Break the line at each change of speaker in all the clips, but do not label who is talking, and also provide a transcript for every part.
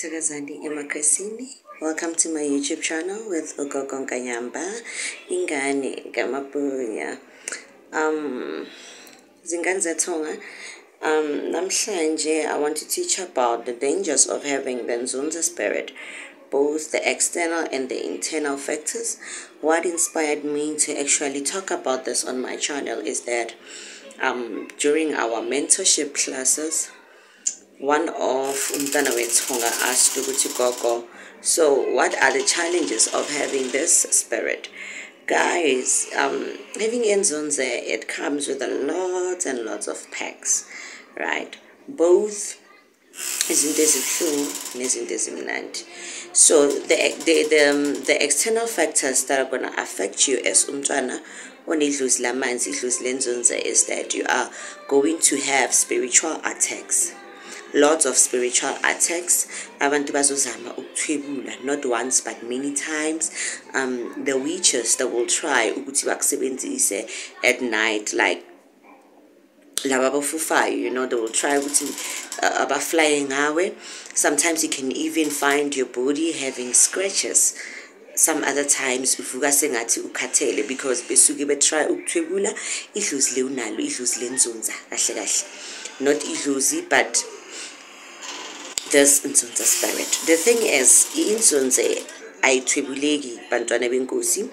Tagazandi Emakasini. Welcome to my YouTube channel with Ogogo Nkanyamba. Ingane Gamapunya. Um Zingane Zatonga. Um namhlanje I want to teach about the dangers of having the Nzunza spirit, both the external and the internal factors. What inspired me to actually talk about this on my channel is that um during our mentorship classes one of umntana wethunga asked ukuthi gogo. So what are the challenges of having this spirit? Guys um having enzonze it comes with a lot and lots of packs right? Both izinto ezibuhlungu nezinto ezimnandi so the the the, um, the external factors that are going to affect you as umntwana onedlozi lamanzi idlozi lenzonze is that you are going to have spiritual attacks lots of spiritual attacks. Abantu bazozama ukuthwebula not once but many times. Um the witches that will try ukuthi bakusebenzise at night like laba abafufayo you know they will try ukuthi uh, abaflye ngawe. Sometimes you can even find your body having scratches. Some other times uvuka sengathi ukhathele because besuke betry ukuthwebula idlozi le unalo idlozi lenzunza kahle kahle. Not idlozi but this inzunza spirit. The thing is inzunze ayithwebuleki bantwana benkosi.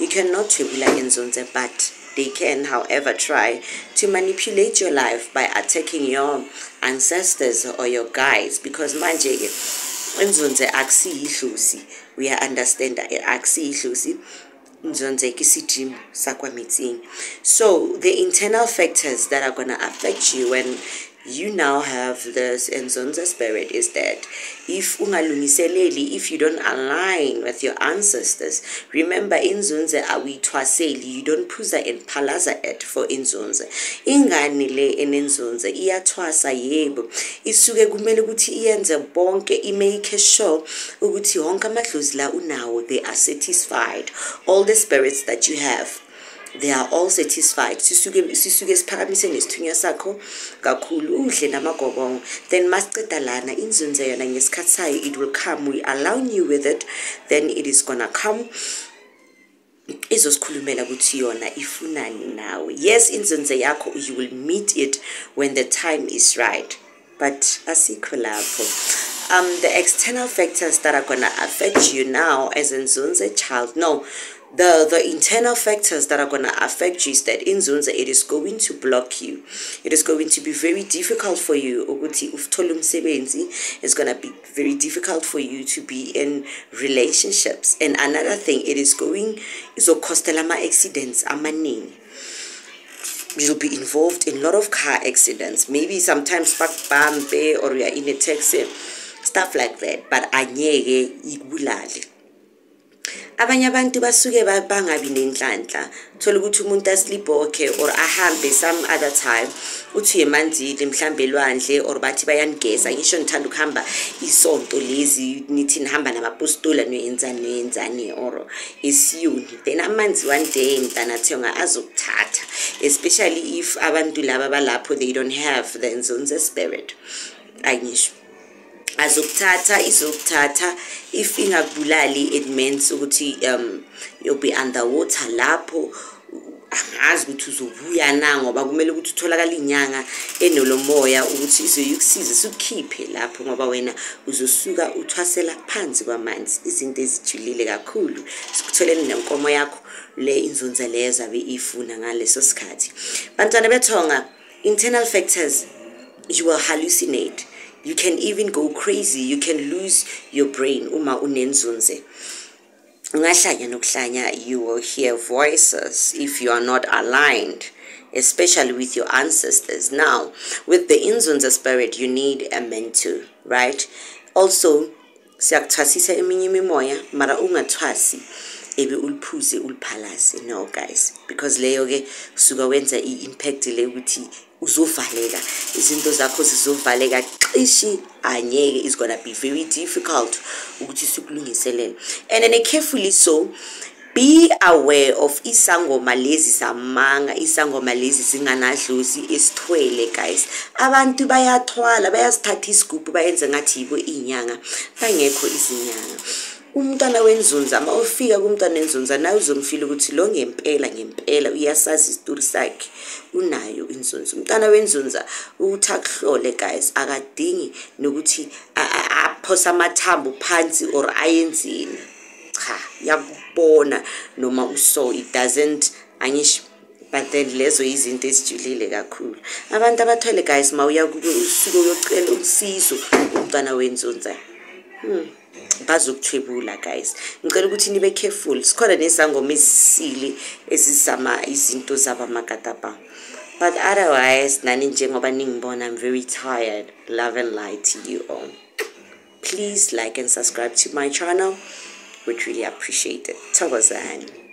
You cannot thwebula inzunze but they can however try to manipulate your life by attacking your ancestors or your guides. Because manje ke inzunze akusiyihlosi we understand akusiyihlosi inzunze kisidimo sakwamitsini. So the internal factors that are going to affect you when you now have this inzunza spirit is that if if you don't align with your ancestors remember inzunze uh, awuyithwaseli you don't phuza and phalaza it for inzunze ingane le enenzunze iyathwasa yebo. Isuke kumele ukuthi iyenze bonke imake sure ukuthi wonke amadlozi la unawo they are satisfied. All the spirits that you have they are all satisfied. Sisuke sisuke siphakamise nesithunya sakho kakhulu udle namagobongo then masiceda lana inzunze yona ngesikhathi sayo it will come. We allow you with it then it is gonna come. Izosikhulumela ukuthi yona ifunani nawe. Yes inzunze yakho you will meet it when the time is right. But asikho lapho. Um the external factors that are gonna affect you now as a nzunze child no the the internal factors that are going to affect you is that inzunza it is going to block you. It is going to be very difficult for you. It's going to be very difficult for you to be in relationships. And another thing it is going izokhostela ama accidents amaningi. You'll be involved in a lot of car accidents. Maybe sometimes bakubambe or you are in a taxi stuff like that. But anyeke ikubulale abanye abantu basuke bangabi nenhlanhla. Thola ukuthi umuntu asilibhokhe or ahambe some other time uthi emanzile mhlambe elwandle or bathi bayanigeza ngisho nithanda ukuhamba isonto lezi nithi nihamba namapostola noyenzani noyenzani or isiyuni then amanzi one day mntanathonga azokuthatha especially if abantu laba balapho they don't have the nzonze spirit. Angisho azokuthatha izokuthatha if ingakubulali it means ukuthi um you'll be underwater lapho angazi ukuthi uzobuya na ngoba kumele ukuthi utholakala inyanga enolomoya ukuthi izoyikusiza sikukhiphe lapho ngoba wena uzosuka uthwasela phansi kwamanzi. Izinto ezijulile kakhulu. Sikutholeni nenkomo yakho le inzunza leyo zabe ifuna ngaleso sikhathi. Bantwana bethonga internal factors you will hallucinate. You can even go crazy. You can lose your brain uma unenzunze. Ungahlanya nokuhlanya you will hear voices if you are not aligned especially with your ancestors. Now with the inzunza spirit you need a mentor right? Also siyakuthwasisa eminye imimoya mara ungathwasi ebe uliphuze uliphalaze. No guys because leyo ke suka wenza i-impact le ukuthi uzovaleka. Izinto zakho zizovaleka xishi anyeke is gonna be very difficult ukuthi sikulungiselele. And then carefully so be aware of isangoma lezi zamanga isangoma lezi zinganadlozi esithwele guys. Abantu bayathwala bayasithatha isigubhu bayenze ngathi yibo inyanga bangekho izinyanga. Umntwana wenzunza uma ufika kumntwana wenzunza nawe uzomfila ukuthi lo ngempela ngempela uyasazi isitori sakhe unayo inzunza. Umntwana wenzunza ukuthi akuhlole guys akadingi nokuthi aphose amathambo phansi or ayenzini cha yakubona noma uso it doesn't angisho but then lezo izinto ezijulile kakhulu. Abantu abathwele guys ma uya usuke uyocela usizo umntwana wenzunza. Hmm. Bazokuthwebula guys. Ngicela ukuthi nibe careful. Sikhona nezangoma ezisile ezizama izinto zabamakatapa but otherwise nani njengoba ningibona i'm very tired. Love and light to you all. Please like and subscribe to my channel would really appreciate it. Thokozani